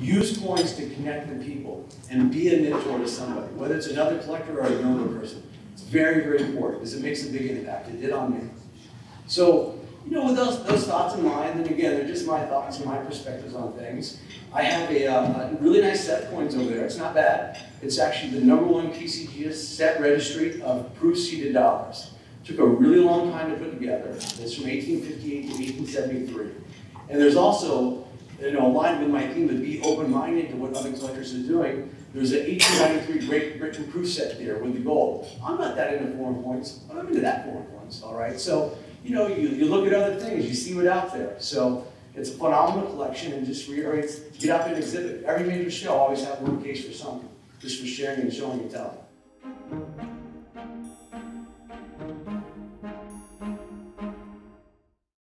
use coins to connect with people and be a mentor to somebody, whether it's another collector or a younger person. It's very, very important because it makes a big impact. It did on me. So, you know, with those, those thoughts in mind, and again, they're just my thoughts and my perspectives on things. I have a, uh, a really nice set of coins over there. It's not bad. It's actually the number one PCGS set registry of proof seated dollars. Took a really long time to put together. It's from 1858 to 1873. And there's also, you know, aligned with my theme to be open-minded to what other collectors are doing. There's an 1893 Great Britain proof set there with the gold. I'm not that into foreign coins, but I'm into that foreign coins, all right? So, you know, you, you look at other things, you see what out there. So it's a phenomenal collection and just reiterates, get out and exhibit. Every major show always have one case for something, just for sharing and showing and telling.